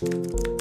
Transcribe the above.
Música